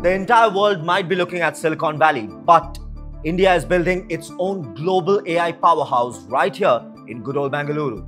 The entire world might be looking at Silicon Valley, but India is building its own global AI powerhouse right here in good old Bangalore.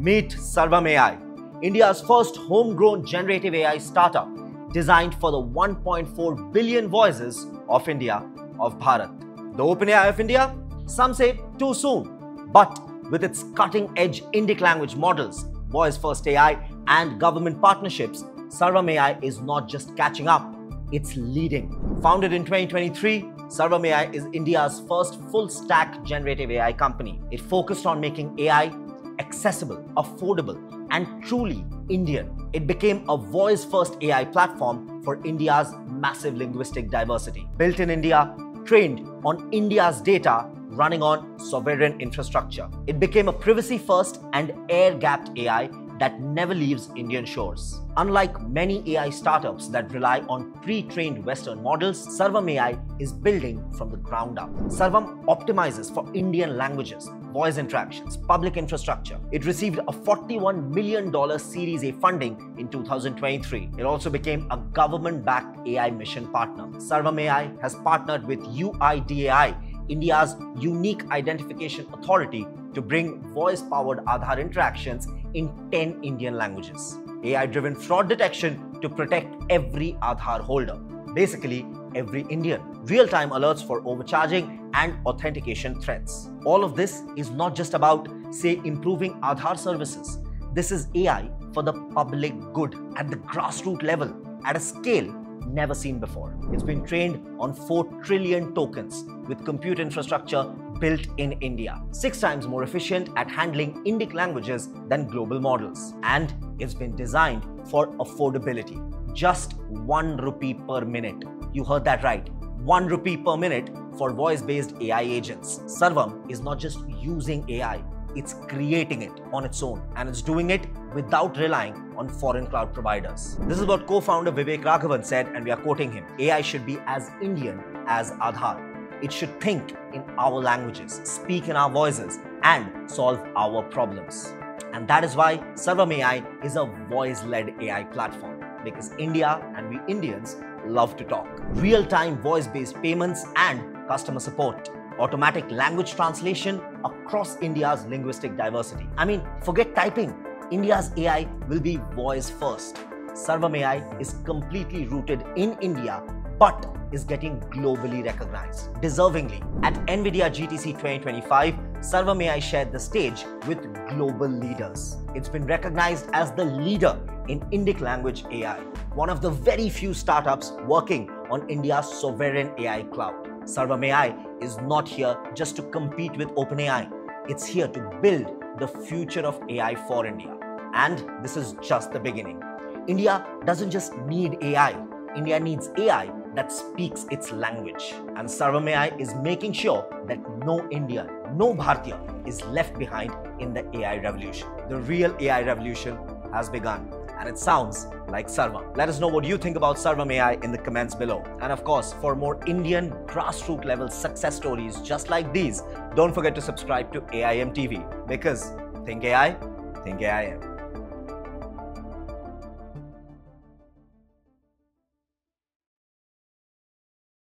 Meet Sarvam AI, India's first homegrown generative AI startup designed for the 1.4 billion voices of India, of Bharat. The OpenAI of India? Some say too soon. But with its cutting edge Indic language models, voice first AI, and government partnerships, Sarvam AI is not just catching up, it's leading. Founded in 2023, Sarvam AI is India's first full stack generative AI company. It focused on making AI accessible, affordable, and truly Indian. It became a voice first AI platform for India's massive linguistic diversity. Built in India, trained on India's data, running on sovereign infrastructure. It became a privacy first and air gapped AI that never leaves Indian shores. Unlike many AI startups that rely on pre-trained Western models, Sarvam AI is building from the ground up. Sarvam optimizes for Indian languages, voice interactions, public infrastructure. It received a $41 million Series A funding in 2023. It also became a government-backed AI mission partner. Sarvam AI has partnered with UIDAI, India's unique identification authority to bring voice-powered Aadhaar interactions in 10 Indian languages. AI-driven fraud detection to protect every Aadhaar holder. Basically, every Indian. Real-time alerts for overcharging and authentication threats. All of this is not just about, say, improving Aadhaar services. This is AI for the public good at the grassroots level at a scale never seen before. It's been trained on 4 trillion tokens with compute infrastructure built in India, six times more efficient at handling Indic languages than global models. And it's been designed for affordability. Just one rupee per minute. You heard that right. One rupee per minute for voice-based AI agents. Sarvam is not just using AI, it's creating it on its own and it's doing it without relying on foreign cloud providers. This is what co-founder Vivek Raghavan said and we are quoting him. AI should be as Indian as Aadhaar. It should think in our languages, speak in our voices and solve our problems. And that is why Sarvam AI is a voice-led AI platform because India and we Indians love to talk. Real-time voice-based payments and customer support automatic language translation across India's linguistic diversity. I mean, forget typing. India's AI will be voice first. Sarvam AI is completely rooted in India but is getting globally recognized. Deservingly, at NVIDIA GTC 2025, Sarvam AI shared the stage with global leaders. It's been recognized as the leader in Indic language AI, one of the very few startups working on India's sovereign AI cloud. Sarvam AI is not here just to compete with OpenAI. It's here to build the future of AI for India. And this is just the beginning. India doesn't just need AI. India needs AI that speaks its language. And Sarvam AI is making sure that no Indian, no Bharatiya is left behind in the AI revolution. The real AI revolution has begun and it sounds like Sarvam. Let us know what you think about Sarvam AI in the comments below. And of course, for more Indian grassroots level success stories just like these, don't forget to subscribe to AIM TV because think AI, think AIM.